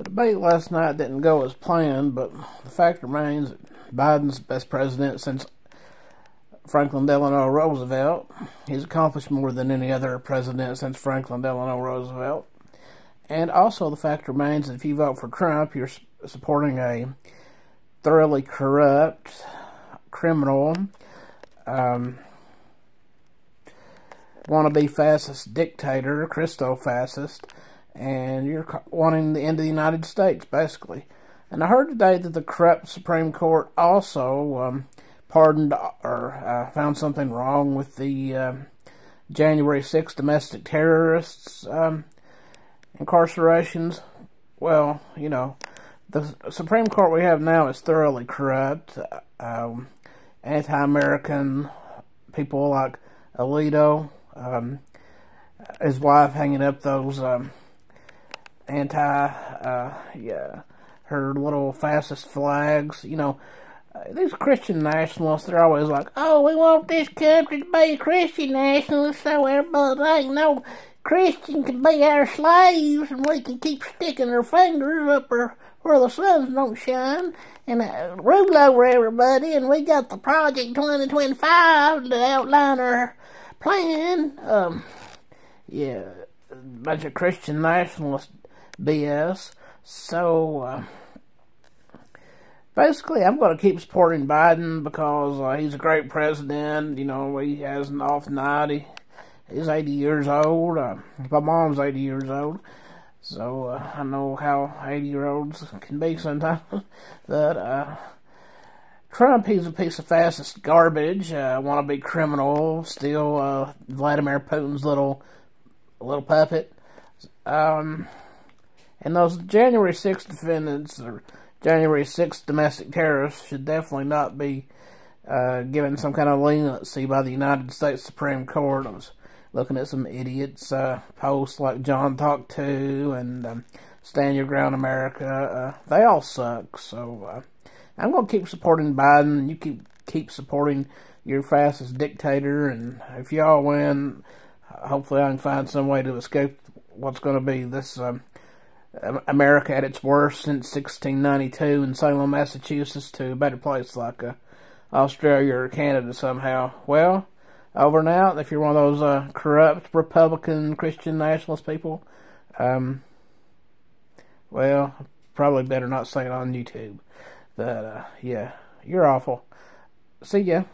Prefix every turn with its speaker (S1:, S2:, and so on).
S1: The debate last night didn't go as planned, but the fact remains that Biden's best president since Franklin Delano Roosevelt. He's accomplished more than any other president since Franklin Delano Roosevelt. And also, the fact remains that if you vote for Trump, you're supporting a thoroughly corrupt criminal, um, wannabe fascist dictator, Christo fascist and you're wanting the end of the United States, basically. And I heard today that the corrupt Supreme Court also um, pardoned or uh, found something wrong with the um, January 6 domestic terrorists um, incarcerations. Well, you know, the Supreme Court we have now is thoroughly corrupt, um, anti-American people like Alito, um, his wife hanging up those um, anti, uh, yeah, her little fascist flags. You know, uh, these Christian nationalists, they're always like, oh, we want this country to be a Christian nationalist so everybody ain't no Christian can be our slaves and we can keep sticking our fingers up where, the suns don't shine and uh, rule over everybody. And we got the Project 2025 to outline our plan. Um, yeah, a bunch of Christian nationalists BS. So uh, basically, I'm going to keep supporting Biden because uh, he's a great president. You know, he has an off 90. He's 80 years old. Uh, my mom's 80 years old. So uh, I know how 80 year olds can be sometimes. but uh, Trump, he's a piece of fascist garbage. Uh, want to be criminal, still uh, Vladimir Putin's little little puppet. Um, and those January 6th defendants, or January 6th domestic terrorists, should definitely not be uh, given some kind of leniency by the United States Supreme Court. I was looking at some idiots uh, posts like John Talk 2 and um, Stand Your Ground America. Uh, they all suck. So uh, I'm going to keep supporting Biden. You keep keep supporting your fascist dictator. And if y'all win, hopefully I can find some way to escape what's going to be this um, America at its worst since 1692 in Salem, Massachusetts, to a better place like uh, Australia or Canada somehow. Well, over out. If you're one of those uh, corrupt Republican Christian nationalist people, um, well, probably better not say it on YouTube. But uh, yeah, you're awful. See ya.